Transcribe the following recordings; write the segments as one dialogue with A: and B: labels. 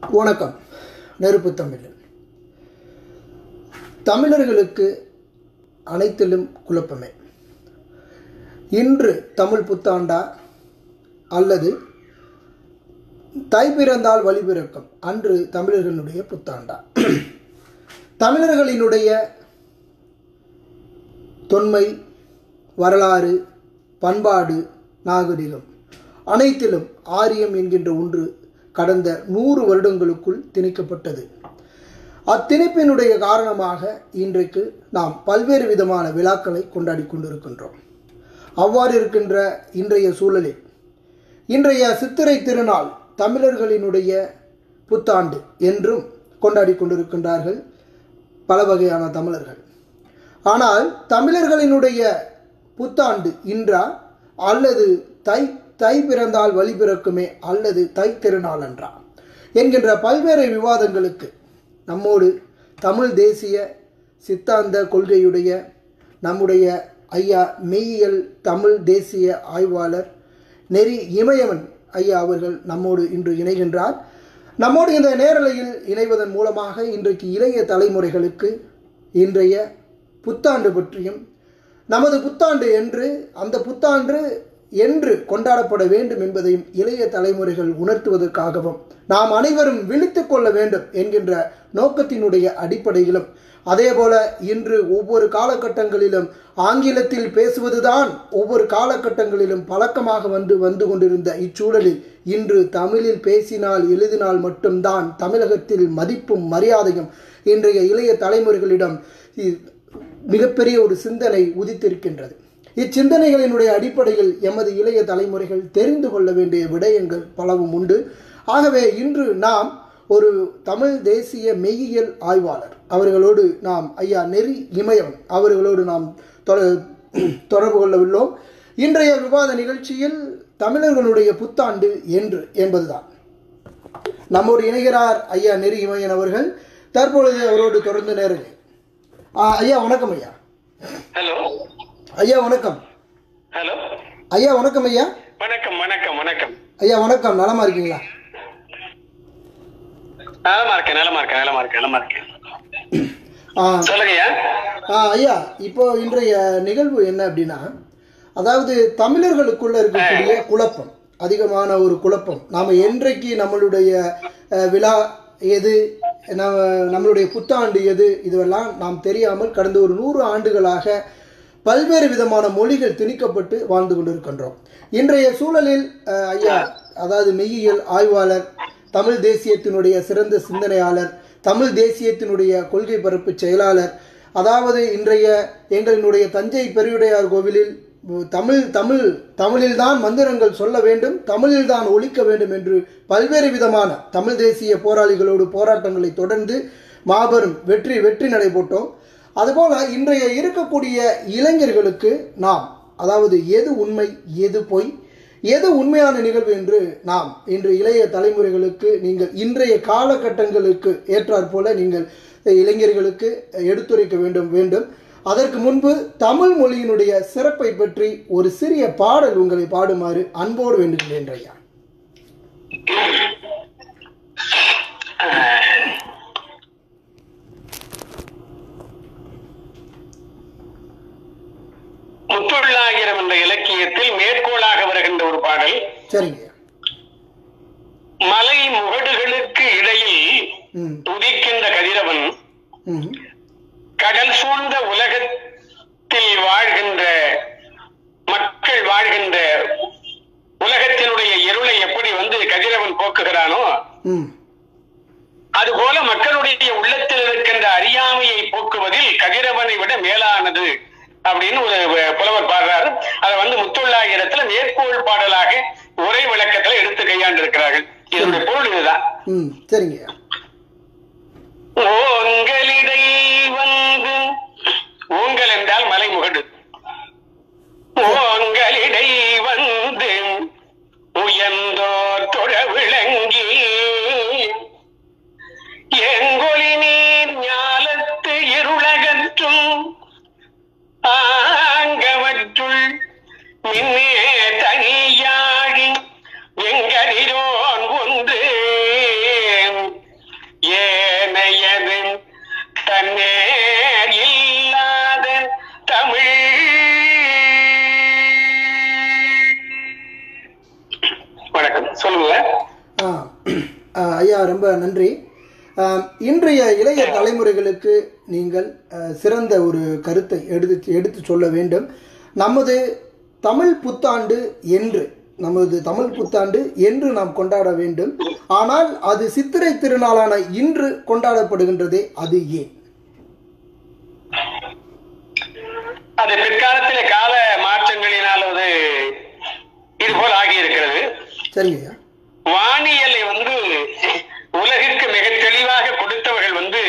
A: வணக்கம். நெருப்பு தமிழன் தமிழர்களுக்கு அனைத்திலும் குழப்பமே. இன்று தமிழ் புத்தாண்டா அல்லது தை பிறந்தால் அன்று தமிழர்களுடைய புத்தாண்டா. தமிழர்களினுடைய தொன்மை வரலாறு பண்பாடு நாகரிகம் அனைத்திலும் ஆரியம் என்கின்ற ஒன்று கடந்த நூறு வருடங்களுக்குள் திணிக்கப்பட்டது. அத்திணிப்பினுடைய காரணமாக இன்றைக்கு நாம் பல்வேறு விதமான விழாக்களை கொண்டாடி கொண்டிருக்கின்றோம். அவ்வாறு இருக்கின்ற இன்றைய சூழலில் இன்றைய சித்திரை திருநாள் தமிழர்களினுடைய புத்தாண்டு என்றும் கொண்டாடி கொண்டிருக்கின்றார்கள் பல வகையான தமிழர்கள். ஆனால் தமிழர்களினுடைய புத்தாண்டு இன்றா அல்லது தை தை பிறந்தால் வழி பிறக்குமே அல்லது தை திருநாள் என்றா? என்கின்ற பல்வேறு விவாதங்களுக்கு நம்மோடு தமிழ் தேசிய சித்தாந்த கொள்கையுடைய நம்முடைய ஐயா மெய்யியல் தமிழ் தேசிய ஆய்வாளர் நெறி இமயவன் ஐயா அவர்கள் நம்மோடு இன்று இணைகின்றார். நம்மோடு இந்த நேரலையில் இணைவதன் மூலமாக இன்றைக்கு இளைய தலைமுறைகளுக்கு இன்றைய புத்தாண்டு பற்றியும் நமது புத்தாண்டு என்று அந்த புத்தாண்டு என்று கொண்டாடப்பட வேண்டும் என்பதையும் இளைய தலைமுறைகள் உணர்த்துவதற்காகவும் நாம் அனைவரும் விழித்து கொள்ள வேண்டும் என்கின்ற நோக்கத்தினுடைய அடிப்படையிலும். அதேபோல இன்று ஒவ்வொரு காலகட்டங்களிலும் ஆங்கிலத்தில் பேசுவதுதான் ஒவ்வொரு காலகட்டங்களிலும் பழக்கமாக வந்து வந்து கொண்டிருந்த இச்சூழலில். இன்று தமிழில் பேசினால் எழுதினால் மட்டும்தான் தமிழகத்தில் மதிப்பும் மரியாதையும் இன்றைய இளைய தலைமுறைகளிடம் மிகப்பெரிய ஒரு சிந்தனை உதித்திருக்கின்றது. இச்சிந்தனைகளினுடைய அடிப்படையில் எமது இளைய தலைமுறைகள் தெரிந்து கொள்ள வேண்டிய விடயங்கள் பலவும் உண்டு. ஆகவே இன்று நாம் ஒரு தமிழ் தேசிய மெய்யியல் ஆய்வாளர். அவர்களோடு நாம் ஐயா நெறி இமயம் அவர்களோடு நாம் தொடர்பு கொள்ளவுள்ளோம் இன்றைய விவாத நிகழ்ச்சியில் தமிழர்களுடைய புத்தாண்டு என்று என்பதுதான். நம்மோடு இணைகிறார் ஐயா நெறி இமயன் அவர்கள். தற்பொழுது அவரோடு தொடர்ந்து நேரில். ஐயா வணக்கம் ஐயா.
B: ஹலோ.
A: ஐயா வணக்கம்.
B: ஹலோ.
A: ஐயா வணக்கம் ஐயா.
B: வணக்கம் வணக்கம் வணக்கம்.
A: ஐயா வணக்கம். நலமா இருக்கீங்களா?
B: நலமா இருக்கேன் நலமா இருக்கேன் நலமா இருக்கேன் நலமா இருக்கேன்.
A: ஆ,
B: சொல்லுங்கய்யா
A: ஆ, ஐயா இப்போ இன்றைய நிகழ்வு என்ன அப்படின்னா அதாவது தமிழர்களுக்குள்ள இருக்கக்கூடிய குழப்பம் அதிகமான ஒரு குழப்பம். நாம் என்றைக்கு நம்மளுடைய விழா எது நம்ம நம்மளுடைய புத்தாண்டு எது இதுவெல்லாம் நாம் தெரியாமல் கடந்த ஒரு நூறு ஆண்டுகளாக பல்வேறு விதமான மொழிகள் திணிக்கப்பட்டு வாழ்ந்து கொண்டிருக்கின்றோம். இன்றைய சூழலில் ஐயா அதாவது மெய்யியல் ஆய்வாளர் தமிழ் தேசியத்தினுடைய சிறந்த சிந்தனையாளர் தமிழ் தேசியத்தினுடைய கொள்கை பரப்பு செயலாளர் அதாவது இன்றைய எங்களினுடைய தஞ்சை பெருவுடையார் கோவிலில் தமிழ் தமிழ் தமிழில்தான் மந்திரங்கள் சொல்ல வேண்டும் தமிழில்தான் ஒழிக்க வேண்டும் என்று பல்வேறு விதமான தமிழ் தேசிய போராளிகளோடு போராட்டங்களை தொடர்ந்து மாபெரும் வெற்றி வெற்றி நடைபோட்டோம் அதுபோல் இன்றைய இருக்கக்கூடிய இளைஞர்களுக்கு நாம் அதாவது எது உண்மை எது பொய் எது உண்மையான நிகழ்வு என்று நாம் இன்று இளைய தலைமுறைகளுக்கு நீங்கள் இன்றைய காலகட்டங்களுக்கு ஏற்றாற்போல நீங்கள் இளைஞர்களுக்கு எடுத்துரைக்க வேண்டும் வேண்டும். அதற்கு முன்பு தமிழ் மொழியினுடைய சிறப்பை பற்றி ஒரு சிறிய பாடல் உங்களை பாடுமாறு அன்போடு வேண்டுகிறேன் ஐயா
B: முத்துள்ளாயிரம் என்ற இலக்கியத்தில் மேற்கோளாக வருகின்ற ஒரு பாடல்.
A: சரிங்க.
B: மலை முகடுகளுக்கு இடையில் உதிக்கின்ற கதிரவன் கடல் சூழ்ந்த உலகத்தில் வாழ்கின்ற மக்கள் வாழ்கின்ற உலகத்தினுடைய இருளை எப்படி வந்து கதிரவன் போக்குகிறானோ அதுபோல மக்களுடைய உள்ளத்தில் இருக்கின்ற அறியாமையை போக்குவதில் கதிரவனை அப்படின்னு ஒரு புலவர் பாடுறாரு. அதை வந்து முத்துள்ளாயிரத்துல மேற்கோள் பாடலாக உரை விளக்கத்துல எடுத்து கையாண்டிருக்கிறார்கள். இதனுடைய பொருள் இதுதான்.
A: சரிங்க.
B: ஓங்களிடை வந்து ஓங்கல் என்றால் மலைமுகடு. ஓங்களிடை வந்து உயர்ந்தோர் தொழ விளங்கி எங்கொலி நீர் ஞாலத்து இருளகற்றும் ஆங்கவற்றுள் மின்னே தனியாழி எங்கதிரோன் ஒன்று ஏனையது தன்னே இல்லாத தமிழ். வணக்கம். சொல்லுங்க.
A: ஐயா ரொம்ப நன்றி. இன்றைய இளைய தலைமுறைகளுக்கு நீங்கள் சிறந்த ஒரு கருத்தை எடுத்து எடுத்து சொல்ல வேண்டும். நமது தமிழ் புத்தாண்டு என்று நமது தமிழ் புத்தாண்டு என்று நாம் கொண்டாட வேண்டும். ஆனால் அது சித்திரை திருநாளான இன்று கொண்டாடப்படுகின்றதே அது ஏன்?
B: அது பிற்காலத்திலே கால மாற்றங்களினால் அது இது போல் ஆகி இருக்கிறது
A: சரிங்க
B: வானியலை வந்து உலகிற்கு மிக தெளிவாக கொடுத்தவர்கள் வந்து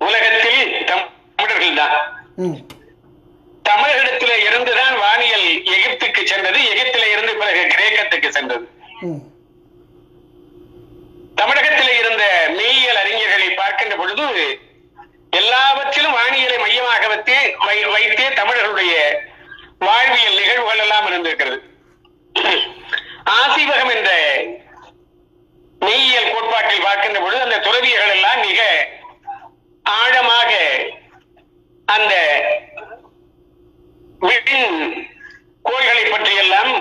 B: உலகத்தில் தமிழர்கள் தான்
A: ம்.
B: தமிழர்களிடத்திலே இருந்துதான் வானியல் எகிப்துக்கு சென்றது எகிப்திலே இருந்து பிறகு கிரேக்கத்துக்கு சென்றது. தமிழகத்திலே இருந்த மெய்யியல் அறிஞர்களை பார்க்கின்ற பொழுது எல்லாவற்றிலும் வானியலை மையமாக வைத்து வைத்தே தமிழர்களுடைய வாழ்வியல் நிகழ்வுகள் எல்லாம் இருந்திருக்கிறது. ஆசீவகம் என்ற மெய்யியல் கோட்பாட்டில் பார்க்கின்ற பொழுது அந்த துறவியர்கள் எல்லாம் மிக ஆழமாக அந்த விண்ணின் கோள்களை பற்றியெல்லாம்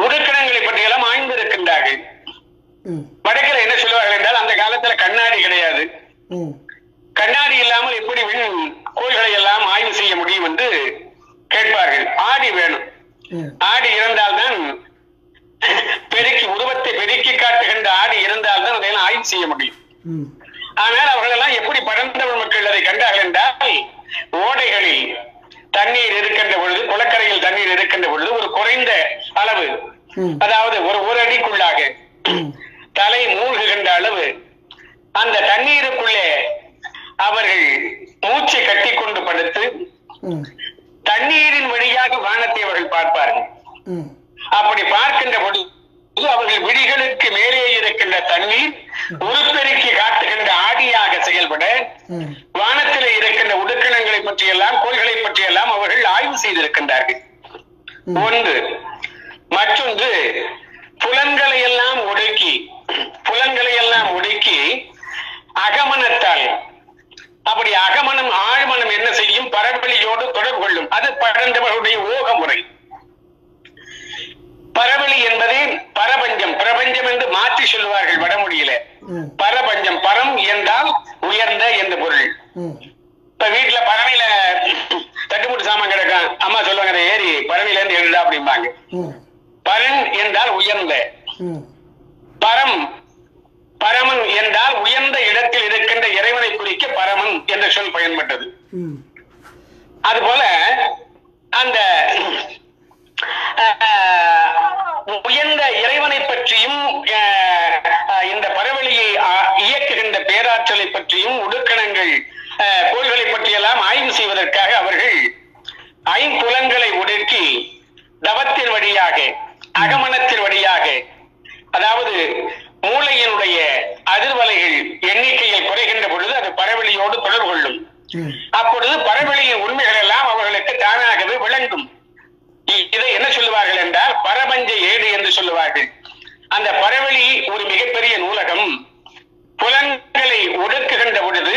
B: உடுக்கணங்களை பற்றியெல்லாம் ஆய்ந்திருக்கின்றார்கள். வடக்கில் என்ன சொல்லுவார்கள் என்றால் அந்த காலத்துல கண்ணாடி கிடையாது
A: ம்
B: கண்ணாடி இல்லாமல் எப்படி விண் கோள்களை எல்லாம் ஆய்வு செய்ய முடியும் என்று கேட்பார்கள் ஆடி வேணும்
A: ம்
B: ஆடி இருந்தால்தான் பெருக்கி உருவத்தை பெருக்கி காட்டுகின்ற ஆடி இருந்தால்தான் அதையெல்லாம் ஆய்வு செய்ய முடியும்
A: ம்
B: ஆனால் அவர்கள் எல்லாம் எப்படி பழந்தமிழ் மக்கள் அதை கண்டார்கள் என்றால் ஓடைகளில் தண்ணீர் இருக்கின்ற பொழுது குளக்கரையில் தண்ணீர் இருக்கின்ற பொழுது ஒரு குறைந்த அளவு
A: ம்.
B: அதாவது ஒரு ஒரு அடிக்குள்ளாக
A: ம்
B: தலை மூழ்குகின்ற அளவு அந்த தண்ணீருக்குள்ளே அவர்கள் மூச்சை கட்டிக்கொண்டு படுத்து
A: ம்
B: தண்ணீரின் வழியாக வானத்தை அவர்கள் பார்ப்பார்கள்
A: ம்
B: அப்படி பார்க்கின்ற பொழுது அவர்கள் விழிகளுக்கு மேலே இருக்கின்ற தண்ணீர் உருப்பெருக்கி காட்டுகின்ற ஆடியாக செயல்பட
A: ம்
B: வானத்திலே இருக்கின்ற உடுக்கணங்களை பற்றியெல்லாம் கோள்களை பற்றியெல்லாம் அவர்கள் ஆய்வு செய்திருக்கின்றார்கள்
A: ம்.
B: ஒன்று மற்றொன்று புலன்களை எல்லாம் ஒடுக்கி புலன்களை எல்லாம் ஒடுக்கி அகமனத்தால் அப்படி அகமனம் ஆழ்மனம் என்ன செய்யும் பரவெளியோடு தொடர்பு கொள்ளும் அது பழந்தவர்களுடைய ஓக முறை பரவெளி என்பது பரபஞ்சம் பிரபஞ்சம் என்று மாற்றி சொல்லுவார்கள் வடமொழியில
A: ம்
B: பரபஞ்சம் பரம் என்றால் உயர்ந்த என்று பொருள்
A: ம்
B: இப்ப வீட்டுல பழனியில தட்டுமுட்டு சாமான் கிடக்கும் அம்மா சொல்லுவாங்க "அதை ஏறி பழனியில இருந்து எழுதா அப்படிம்பாங்க. பரன் என்றால் உயர்ந்த. பரம் பரமன் என்றால் உயர்ந்த இடத்தில் இருக்கின்ற இறைவனை குறிக்க பரமன் என்ற சொல் பயன்பட்டது. அதுபோல அந்த உயர்ந்த இறைவனை பற்றியும் இந்த பரவெளியை இயக்குகின்ற பேராற்றலை பற்றியும் உடுக்கணங்கள் கோள்களை பற்றியெல்லாம் ஆய்வு செய்வதற்காக அவர்கள் ஐம்புலன்களை ஒடுக்கி தவத்தின் வழியாக அகமனத்தின் வழியாக அதாவது மூளையினுடைய அதிர்வலைகள் எண்ணிக்கையில் குறைகின்ற பொழுது அது பரவெளியோடு தொடர்பு கொள்ளும். அப்பொழுது பரவெளியின் உண்மைகள் எல்லாம் அவர்களுக்கு தானாகவே விளங்கும். இதை என்ன சொல்லுவார்கள் என்றால் பரபஞ்ச ஏடு என்று சொல்லுவார்கள். அந்த பரவெளி ஒரு மிகப்பெரிய நூலகம். புலன்களை ஒடுக்குகின்ற பொழுது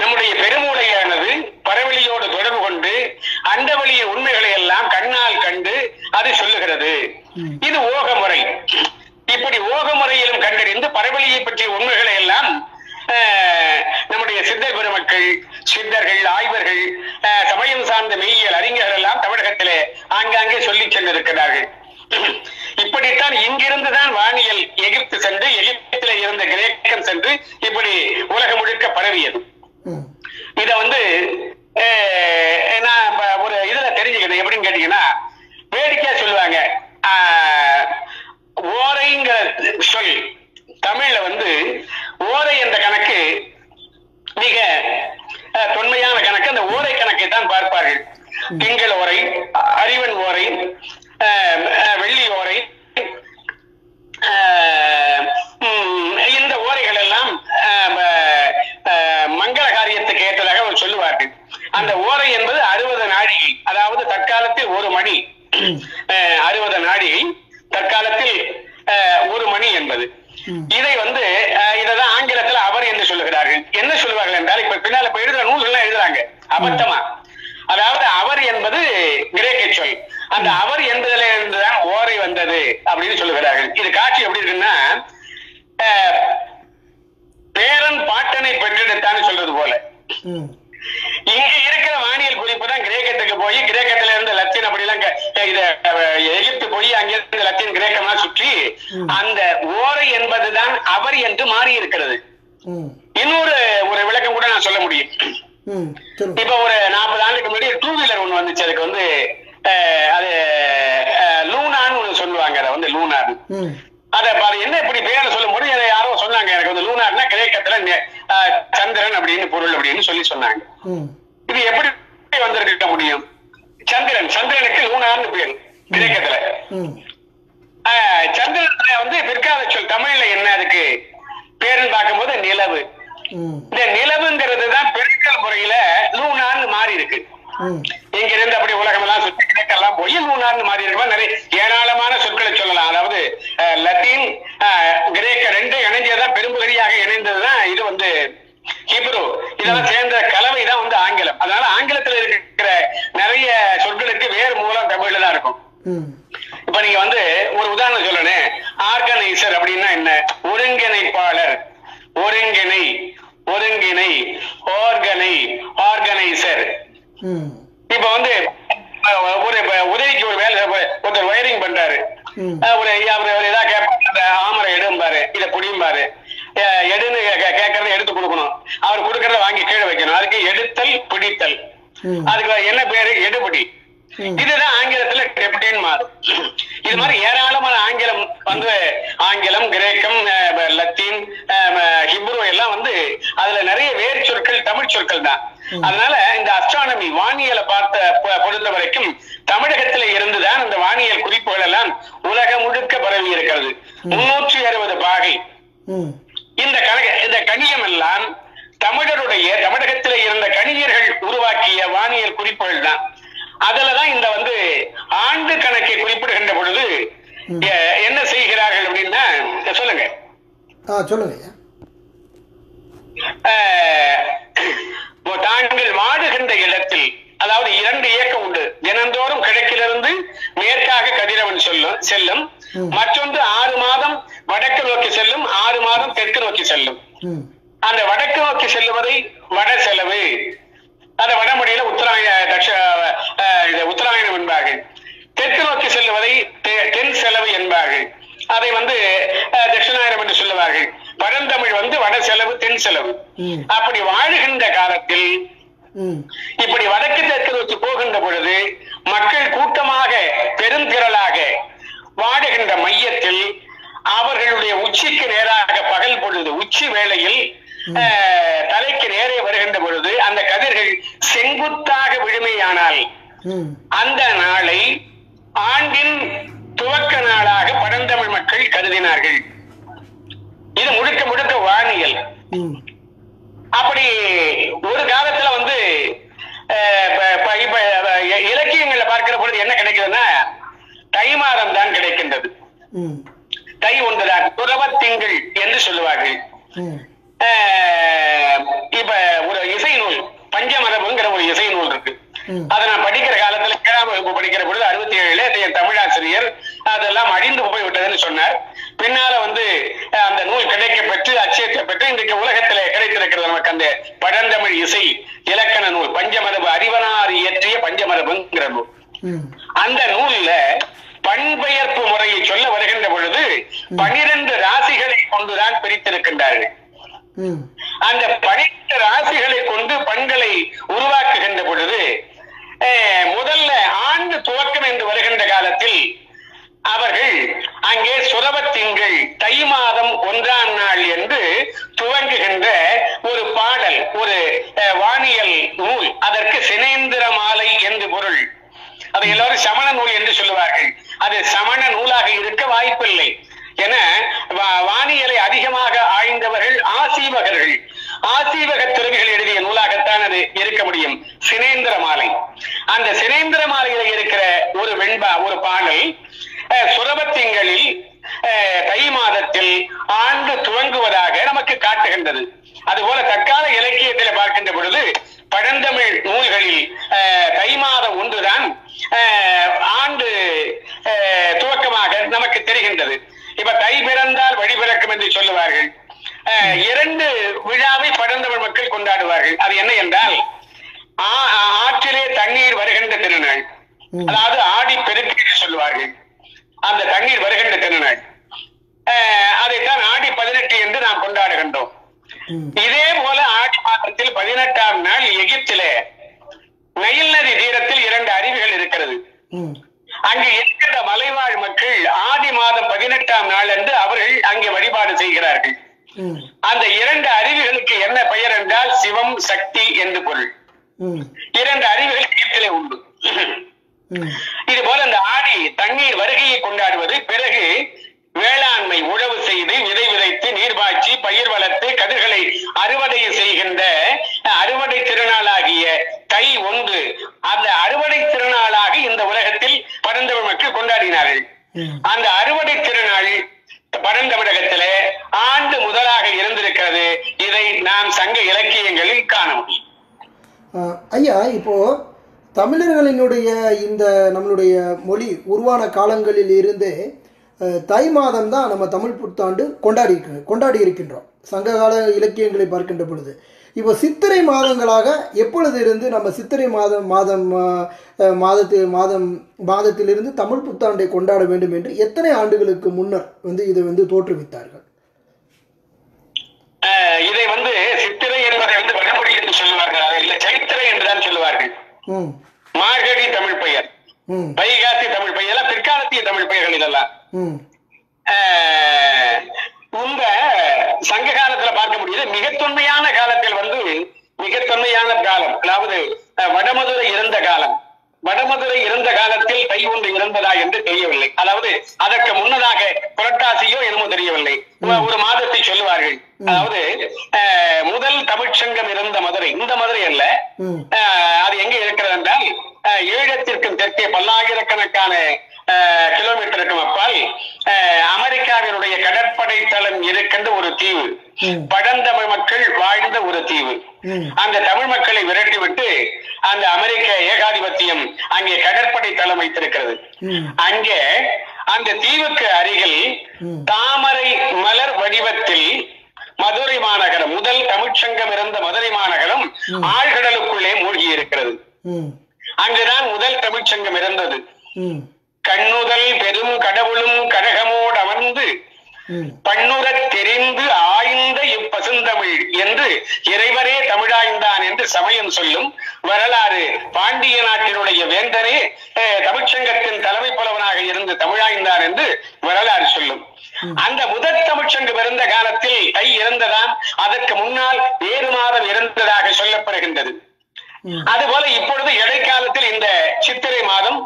B: நம்முடைய பெருமூளையானது பரவெளியோடு தொடர்பு கொண்டு அண்டவெளியின் உண்மைகளை அது சொல்லுகிறது. இது ஓக முறை இப்படி ஓக முறையிலும் கண்டறிந்து பரவெளியை பற்றிய உண்மைகளை எல்லாம் நம்முடைய சித்தர் பெருமக்கள் சித்தர்கள் ஆய்வர்கள் சமயம் சார்ந்த மெய்யியல் அறிஞர்கள் எல்லாம் தமிழகத்திலே ஆங்காங்கே சொல்லி சென்றிருக்கிறார்கள். இப்படித்தான் இங்கிருந்துதான் வானியல் எகிப்து சென்று எகிப்திலே இருந்த கிரேக்கம் சென்று இப்படி உலகம் முழுக்க பரவியது. இத வந்து நான் ஒரு இதுல தெரிஞ்சுக்கிட்டேன். எப்படின்னு கேட்டீங்கன்னா வேடிக்கையா சொல்லுவாங்க. ஓரைங்கிற சொல் தமிழ்ல வந்து ஓரை என்ற கணக்கு மிக தொன்மையான கணக்கு. அந்த ஓரை கணக்கை தான் பார்ப்பார்கள். திங்கள் ஓரை அறிவன் ஓரை வெள்ளி ஓரை இந்த ஓரைகள் எல்லாம் மங்கள காரியத்துக்கு ஏற்றதாக அவர் சொல்லுவார்கள். அந்த ஓரை என்பது அறுபது நாழிகை அதாவது தற்காலத்தில் ஒரு மணி. அறுபது நாழிகை தற்காலத்தில் ஒரு மணி என்பது. இதை வந்து ஆஹ் இதைதான் ஆங்கிலத்தில் அவர் என்று சொல்லுகிறார் சொல்லுகிறார்கள். என்ன சொல்லுவார்கள் என்றால் இப்ப பின்னால இப்ப எழுதுற நூல்கள்லாம் எழுதுறாங்க. அபத்தமா. அதாவது அவர் என்பது கிரேக்க சொல். அந்த அவர் என்பதில இருந்துதான் ஓரை வந்தது அப்படின்னு சொல்லுகிறார்கள். இது காட்சி எப்படி இருக்குன்னா பேரன் பாட்டனை பெற்றெடுத்தான்னு சொல்றது போல. அந்த ஓரை என்பதுதான் அவர் என்று மாறி இருக்கிறது இன்னொரு ஒரு விளக்கம் கூட நான் சொல்ல முடியும். இப்ப ஒரு நாற்பது ஆண்டுக்கு முன்னாடி டூ வீலர் ஒண்ணு வந்துச்சு. அதுக்கு வந்து அது லூனான்னு ஒண்ணு சொல்லுவாங்க அதை வந்து
A: ம்.
B: அத பாரு என்ன இப்படி பேரை சொல்லும் போது அதை யாரோ சொன்னாங்க. எனக்கு வந்து லூனார்னா கிரேக்கத்துல சந்திரன் அப்படின்னு பொருள் அப்படின்னு சொல்லி சொன்னாங்க. இது எப்படி வந்திருக்க முடியும்? சந்திரன். சந்திரனுக்கு லூனார்னு பேர். கிரேக்கத்துல. சந்திரன்ல வந்து பிற்கால சொல் தமிழ்ல என்ன அதுக்கு? பேருன்னு பார்க்கும்போது நிலவு. இந்த நிலவுங்கிறது தான் பெருக்கல் முறையில லூனான்னு மாறி இருக்கு. இங்க இருந்து அப்படி உலகம் எல்லாம் சுத்தி கிழக்கெல்லாம் போய் லூனான்னு மாறி இருக்கு. நிறைய ஏராளமான சொற்களை சொல்லலாம். அதாவது லத்தீன் கிரேக்க ரெண்டு இணைஞ்சதான் பெரும்பகுதியாக இணைந்ததுதான் இது வந்து ஹிப்ரு. இதெல்லாம் சேர்ந்த கலவை தான் வந்து ஆங்கிலம். அதனால ஆங்கிலத்துல இருக்கிற நிறைய சொற்களுக்கு வேறு மூலம் தமிழ்ல தான் இருக்கும். இப்ப நீங்க வந்து ஒரு உதாரணம் சொல்லணும் ஆர்கனைசர் அப்படின்னா என்ன? ஒருங்கிணைப்பாளர். ஒருங்கிணை. ஒருங்கிணை. ஆர்கனை. ஆர்கனைசர். இப்ப வந்து ஒரு உதவிக்கு ஒரு வேலை ஒரு- ஒருத்தர் வயரிங் பண்றாரு. ஒரு அவர் இதா கேட்பாரு ஆமரை எடும்பாரு இத புடியும்பாரு. எடுன்னு கேட்கறத எடுத்து கொடுக்கணும். அவர் கொடுக்கறத வாங்கி கீழே வைக்கணும். அதுக்கு எடுத்தல் பிடித்தல். அதுக்கு என்ன பேரு? எடுபடி. இதுதான் ஆங்கிலத்துல டெப்டின்னு மாறும் இது மாதிரி ஏராளமான ஆங்கிலம் வந்து ஆங்கிலம் கிரேக்கம் லத்தீன் ஹிப்ரு எல்லாம் வந்து அதுல நிறைய வேறு சொற்கள் தமிழ் சொற்கள் தான். அதனால இந்த அஸ்ட்ரானமி வானியலை பார்த்த பொறுத்த வரைக்கும் தமிழகத்துல இருந்துதான் இந்த வானியல் குறிப்புகள் எல்லாம் உலகம் முழுக்க பரவி இருக்கிறது. முன்னூற்றி அறுபது பாகை. இந்த கணக்கு இந்த கணியம் எல்லாம் தமிழருடைய தமிழகத்தில் இருந்த கணியர்கள் உருவாக்கிய வானியல் குறிப்புகள் தான். அதுலதான் இந்த வந்து ஆண்டு கணக்கை குறிப்பிடுகின்ற பொழுது என்ன செய்கிறார்கள் அப்படின்னா சொல்லுங்க.
A: சொல்லுங்க
B: தாங்கள் வாடுகின்ற இடத்தில் அதாவது இரண்டு இயக்கம் உண்டு. தினந்தோறும் கிழக்கிலிருந்து மேற்காக கதிரவன் சொல்லும் செல்லும். மற்றொன்று ஆறு மாதம் வடக்கு நோக்கி செல்லும் ஆறு மாதம் தெற்கு நோக்கி செல்லும். அந்த வடக்கு நோக்கி செல்லுவதை வட செலவு. அந்த வடமொழியில உத்தராய தட்ச உத்தராயணம் என்பார்கள் தெற்கு நோக்கி செல்லுவதை தென் செலவு என்பார்கள். அதை வந்து தட்சிணாயனம் என்று சொல்லுவார்கள். பழந்தமிழ் வந்து வட செலவு தென் செலவு. அப்படி வாழுகின்ற காலத்தில் இப்படி வடக்கு தெற்கு நோக்கி போகின்ற பொழுது மக்கள் கூட்டமாக பெருந்திரளாக வாடுகின்ற மையத்தில் அவர்களுடைய உச்சிக்கு நேராக பகல் பொழுது உச்சி வேளையில் தலைக்கு நேரே வருகின்ற பொழுது அந்த கதிர்கள் செங்குத்தாக விழுமையானால் அந்த நாளை ஆண்டின் துவக்க நாளாக பழந்தமிழ் மக்கள் கருதினார்கள். இது முழுக்க முழுக்க வானியல். அப்படி ஒரு காலத்துல வந்து இலக்கியங்கள்ல பார்க்கிற பொழுது என்ன கிடைக்குதுன்னா தை மாதம் தான் கிடைக்கின்றது. தை ஒன்றுதான் துறவத் திங்கள் என்று சொல்லுவார்கள். இப்ப ஒரு இசை நூல் பஞ்சமரபுங்கிற ஒரு இசை நூல் இருக்கு. அதை நான் படிக்கிற காலத்துல ஏழாம் வகுப்பு படிக்கிற பொழுது அறுபத்தி ஏழுல என் தமிழாசிரியர் அதெல்லாம் அழிந்து போய் விட்டதுன்னு சொன்னார். பின்னால வந்து அந்த நூல் கிடைக்க பெற்று பெற்று இன்றைக்கு உலகத்திலே கிடைத்திருக்கிறது நமக்கு அந்த பழந்தமிழ் இசை இலக்கண நூல் பஞ்சமரபு அறிவனார் இயற்றிய பஞ்சமரபுங்கிற நூல். அந்த நூல்ல பண்பெயர்ப்பு முறையை சொல்ல வருகின்ற பொழுது பனிரெண்டு ராசிகளை கொண்டுதான் பிரித்திருக்கின்றார்கள். அந்த பனிரெண்டு ராசிகளை கொண்டு பண்களை உருவாக்குகின்ற பொழுது முதல்ல ஆண்டு துவக்கம் என்று வருகின்ற காலத்தில் அவர்கள் அங்கே சுரப திங்கள் தை மாதம் ஒன்றாம் நாள் என்று துவங்குகின்ற ஒரு பாடல் ஒரு அஹ், வானியல் நூல். அதற்கு சினேந்திர மாலை என்று பொருள். அதை எல்லாரும் சமண நூல் என்று சொல்லுவார்கள். அது சமண நூலாக இருக்க வாய்ப்பில்லை. என வானியலை அதிகமாக ஆய்ந்தவர்கள் ஆசீவகர்கள். ஆசீவக துறவிகள் எழுதிய நூலாகத்தான் அது இருக்க முடியும். சினேந்திர மாலை. அந்த சினேந்திர மாலையில இருக்கிற ஒரு வெண்பா ஒரு பாடல் அஹ், திங்களில் அஹ், தை மாதத்தில் ஆண்டு துவங்குவதாக நமக்கு காட்டுகின்றது. அதுபோல தற்கால இலக்கியத்தில பார்க்கின்ற பொழுது பழந்தமிழ் நூல்களில் அஹ், தை மாதம் ஒன்றுதான் இப்ப தை பிறந்தால் வழி பிறக்கும் என்று சொல்லுவார்கள். இரண்டு விழாவை பழந்தமிழ் மக்கள் கொண்டாடுவார்கள். அது என்ன என்றால் ஆற்றிலே தண்ணீர் வருகின்ற திருநாள். அதாவது ஆடி பெருக்கு என்று சொல்லுவார்கள். அந்த தண்ணீர் வருகின்ற திருநாள். அதைத்தான் ஆடி பதினெட்டு என்று நாம் கொண்டாடுகின்றோம். இதே போல ஆடி மாதத்தில் பதினெட்டாம் நாள் எகிப்திலே நைல் நதி தீரத்தில் இரண்டு அருவிகள் இருக்கிறது. அங்கு இருக்கின்ற மலைவாழ் மக்கள் ஆடி மாதம் பதினெட்டாம் நாள் என்று அவர்கள் அங்கே வழிபாடு செய்கிறார்கள். அந்த இரண்டு அருவிகளுக்கு என்ன பெயர் என்றால் சிவம் சக்தி என்று பொருள். இரண்டு அருவிகள் எகிப்திலே உண்டு. இது போல இந்த ஆடி தண்ணீர் வருகையை கொண்டாடுவது பிறகு வேளாண்மை உழவு செய்து விதை விதைத்து நீர் பாய்ச்சி பயிர் வளர்த்து கதிர்களை அறுவடை செய்கின்ற அறுவடை திருநாளாகிய தை ஒன்று. அந்த அறுவடை திருநாளாக இந்த உலகத்தில் கொண்டாடினார்கள். அந்த அறுவடை திருநாள் பரந்தமிழகத்திலே ஆண்டு முதலாக இருந்திருக்கிறது. இதை நாம் சங்க இலக்கியங்களில் காண முடியும்
A: ஐயா இப்போ தமிழர்களினுடைய இந்த நம்மளுடைய மொழி உருவான காலங்களில் இருந்தே தை மாதம் தான் நம்ம தமிழ் புத்தாண்டு கொண்டாடி கொண்டாடி இருக்கின்றோம். சங்ககால இலக்கியங்களை பார்க்கின்ற பொழுது. இப்போ சித்திரை மாதங்களாக எப்பொழுது இருந்து நம்ம சித்திரை மாதம் மாதம் மாதத்து மாதம் மாதத்திலிருந்து தமிழ் புத்தாண்டை கொண்டாட வேண்டும் என்று எத்தனை ஆண்டுகளுக்கு முன்னர் வந்து இதை வந்து தோற்றுவித்தார்கள்?
B: இதை வந்து சித்திரை என்பதை வந்து வடமொழி என்று சொல்லுவார்கள். இல்லை சைத்திரை என்றுதான் சொல்லுவார்கள். மார்கழி தமிழ் பெயர். வைகாசி தமிழ் பெயர். எல்லாம் பிற்காலத்திய தமிழ் பெயர்கள் இதெல்லாம். இந்த சங்க காலத்துல பார்க்க முடியுது. மிக தொன்மையான காலத்தில் வந்து மிக தொன்மையான காலம். அதாவது வடமதுரை இருந்த காலம். வடமதுரை இருந்த காலத்தில் தை ஒன்று இருந்ததா என்று தெரியவில்லை. அதாவது அதற்கு முன்னதாக புரட்டாசியோ என்னமோ தெரியவில்லை. ஒரு- மாதத்தை சொல்லுவார்கள். அதாவது முதல் தமிழ்ச்சங்கம் இருந்த மதுரை. இந்த மதுரை அல்ல. அது எங்க இருக்கிறது என்றால் அஹ், ஈழத்திற்கும் தெற்கே பல்லாயிரக்கணக்கான கிலோமீட்டருக்கும் தீவு. பழந்தமிழ் மக்கள் வாழ்ந்த ஒரு தீவு. அந்த தமிழ் மக்களை விரட்டிவிட்டு அந்த அமெரிக்க ஏகாதிபத்தியம் அங்கே கடற்படை தளம் வைத்திருக்கிறது. அங்கே அந்த தீவுக்கு அருகில் இருந்ததாக சொல்லப்படுகின்றது. அதுபோல இப்பொழுது இடைக்காலத்தில் இந்த சித்திரை மாதம்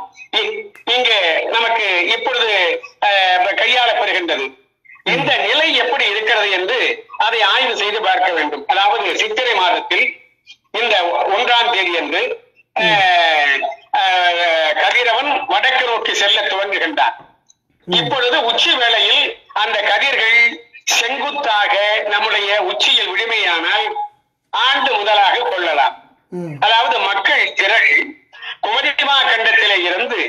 B: இங்கு நமக்கு இப்பொழுது கையாளப்படுகின்றது. இந்த நிலை எப்படி இருக்கிறது என்று அதை ஆய்வு செய்து பார்க்க வேண்டும். அதாவது சித்திரை மாதத்தில் இந்த ஒன்றாம் தேதி அஹ், கதிரவன் வடக்கு நோக்கி செல்ல துவங்குகின்றான். இப்பொழுது உச்சி வேளையில் அந்த கதிர்கள் செங்குத்தாக நம்முடைய உச்சியில் விடுமையானால் ஆண்டு முதலாக கொள்ளலாம். அதாவது மக்கள் திரள் குமரிமா கண்டத்திலே இருந்து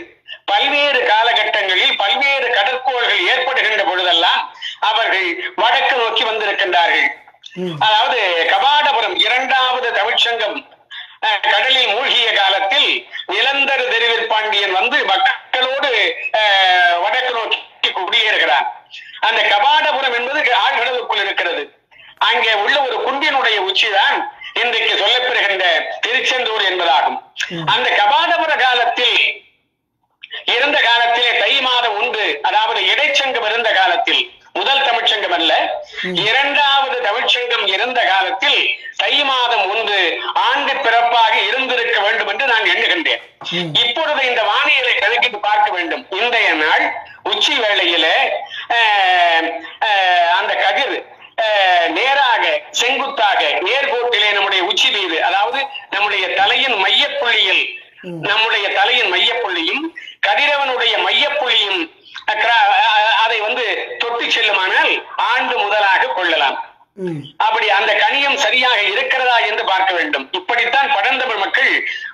B: பல்வேறு காலகட்டங்களில் பல்வேறு கடற்கோள்கள் ஏற்படுகின்ற பொழுதெல்லாம் அவர்கள் வடக்கு நோக்கி வந்திருக்கின்றார்கள். அதாவது கபாடபுரம் இரண்டாவது தமிழ்ச்சங்கம் கடலில் மூழ்கிய காலத்தில் நிலந்தர் தெருவில் பாண்டியன் வந்து மக்களோடு வடக்கு நோக்கி குடியேறுகிறார் அந்த கபாடபுரம் என்பது ஆழ்கடலுக்குள் இருக்கிறது. அங்கே உள்ள ஒரு குன்றினுடைய உச்சிதான் இன்றைக்கு சொல்லப்பெறுகின்ற திருச்செந்தூர் என்பதாகும். அந்த கபாடபுர காலத்தில் இருந்த காலத்திலே தை மாதம் ஒன்று அதாவது இடைச்சங்கம் இருந்த காலத்தில் முதல் தமிழ்ச்சங்கம் அல்ல இரண்டாவது தமிழ்ச்சங்கம் இருந்த காலத்தில் தை மாதம் ஒன்று ஆண்டு பிறப்பாக இருந்திருக்க வேண்டும் என்று நான் எண்ணுகின்றேன். இப்பொழுது இந்த வானியலை கணக்கிட்டு பார்க்க வேண்டும். இன்றைய நாள் உச்சி வேளையிலே அந்த கதிர் நேராக செங்குத்தாக நேர்கோட்டிலே நம்முடைய உச்சி மீது அதாவது நம்முடைய தலையின் மையப்புள்ளியில் நம்முடைய தலையின் மையப்புள்ளியும் கதிரவனுடைய மையப்புள்ளியும் அதை வந்து தொட்டு செல்லுமானால் ஆண்டு முதலாக கொள்ளலாம். அப்படி அந்த கணியம் சரியாக இருக்கிறதா என்று பார்க்க வேண்டும். இப்படித்தான் பழந்தமிழ் மக்கள்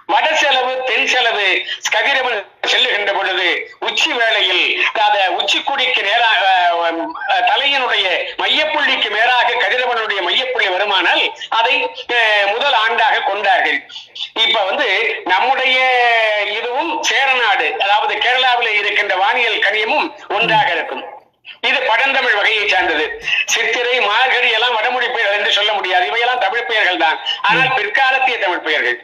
B: வட செலவு தென் செலவு கதிரவன் செல்லுகின்ற பொழுது உச்சி வேளையில் அந்த உச்சிக்குடிக்கு நேராக தலையினுடைய மையப்புள்ளிக்கு மேலாக கதிரவனுடைய மையப்புள்ளி வருமானால் அதை அஹ், முதல் ஆண்டாக கொண்டார்கள். இப்ப வந்து நம்முடைய இதுவும் சேரநாடு அதாவது கேரளாவில் இருக்கின்ற வானியல் கணியமும் ஒன்றாக இருக்கும். பழந்தமிழ் வகையை சார்ந்தது. சித்திரை மார்கழி எல்லாம் வடமொழி பெயர்கள் என்று சொல்ல முடியாது. இவையெல்லாம் தமிழ் பெயர்கள் தான். ஆனால் பிற்காலத்திய தமிழ் பெயர்கள்.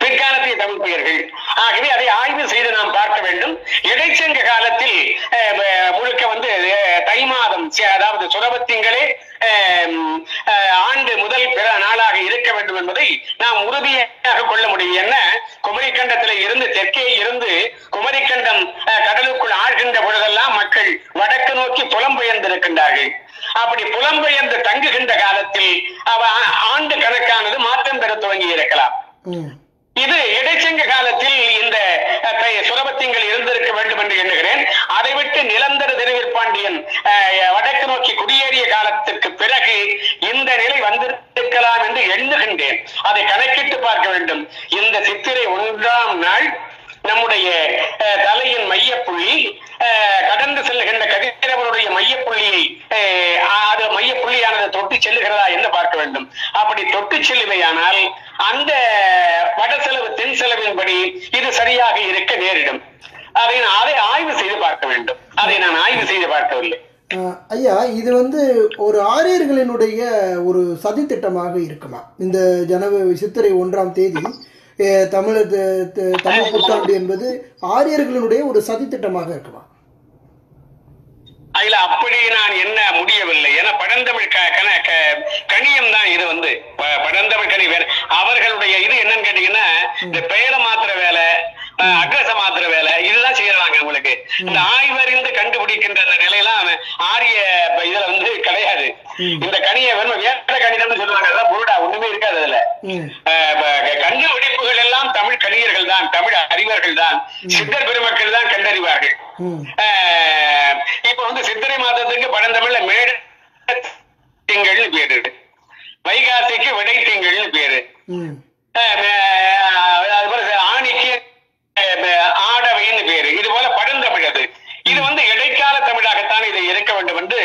B: பிற்காலத்திய தமிழ் பெயர்கள். ஆகவே அதை ஆய்வு செய்து நாம் பார்க்க வேண்டும். இடைச்சங்க காலத்தில் முழுக்க வந்து தை மாதம் அதாவது சுரபத்திங்களே ஆண்டு முதல் பிற நாளாக இருக்க வேண்டும் என்பதை நாம் உறுதியாக கொள்ள முடியும். என்ன? குமரிக்கண்டத்தில் இருந்து தெற்கே இருந்து குமரிக்கண்டம் அஹ், கடலுக்குள் ஆழ்கின்ற பொழுதெல்லாம் மக்கள் வடக்கு நோக்கி புலம்பெயர்ந்திருக்கின்றார்கள் அப்படி புலம்பெயர்ந்து தங்குகின்ற காலத்தில் அவ ஆண்டு கணக்கானது மாற்றம் பெற துவங்கி இருக்கலாம். இது இடைச்சங்க காலத்தில் இந்த அஹ், சுரபத்திங்கள் இருந்திருக்க வேண்டும் என்று எண்ணுகிறேன். அதை விட்டு நிலந்தர திருவிற்பாண்டியன் அஹ், வடக்கு நோக்கி குடியேறிய காலத்திற்கு பிறகு இந்த நிலை வந்திருக்கலாம் என்று எண்ணுகின்றேன். அதை கணக்கிட்டு பார்க்க வேண்டும். இந்த சித்திரை ஒன்றாம் நாள் நம்முடைய அஹ், தலையின் மையப்புள்ளி கடந்து செல்லுகின்ற கதிரவனுடைய மையப்புள்ளியை அது மையப்புள்ளியானது தொட்டு செல்லுகிறதா என்று பார்க்க வேண்டும். அப்படி தொட்டு செல்லுமையானால் அந்த வட செலவு தென் செலவின்படி இது சரியாக இருக்க நேரிடும். அதை நான் அதை ஆய்வு செய்து பார்க்க வேண்டும். அதை நான் ஆய்வு செய்து பார்க்கவில்லை.
A: ஐயா இது வந்து ஒரு ஆரியர்களினுடைய ஒரு சதித்திட்டமாக இருக்குமா? இந்த ஜனவரி சித்திரை ஒன்றாம் தேதி தமிழர் தமிழ் புத்தாண்டு என்பது ஆரியர்களினுடைய ஒரு சதித்திட்டமாக இருக்குமா?
B: அதுல அப்படி நான் என்ன முடியவில்லை. ஏன்னா பழந்தமிழ் கணியம் தான் இது வந்து. பழந்தமிழ் கணி வேற. அவர்களுடைய இது என்னன்னு கேட்டீங்கன்னா இந்த பெயரை மாத்திர வேலை அஹ், அட்ரஸ மாத்திர வேலை இதுதான் செய்யறாங்க உங்களுக்கு இந்த ஆய்வறிந்து கண்டுபிடிக்கின்ற அந்த நிலையெல்லாம் ஆரிய இதுல வந்து கிடையாது. இந்த கணியை வெறும் வேற கணிதம்னு சொல்லுவாங்க. அதெல்லாம் புருடா ஒண்ணுமே இருக்காது அதுல. கண்டுபிடிப்புகள் எல்லாம் தமிழ் கணியர்கள் தான் தமிழ் அறிவர்கள் தான். சித்தர் பெருமக்கள் தான் கண்டறிவார்கள். இப்ப வந்து சித்திரை மாதத்துக்கு பழந்தமிழ்ல மேட திங்கள்னு பேரு. வைகாசிக்கு விடை திங்கள்னு பேரு
A: ம்
B: ஆஹ் ஆஹ் அது போல ஆணிக்கு ஆஹ் ஆடவைன்னு பேரு இது போல பழந்தமிழ் அது இது வந்து இடைக்கால தமிழாகத்தான் இது இருக்க வேண்டும் என்று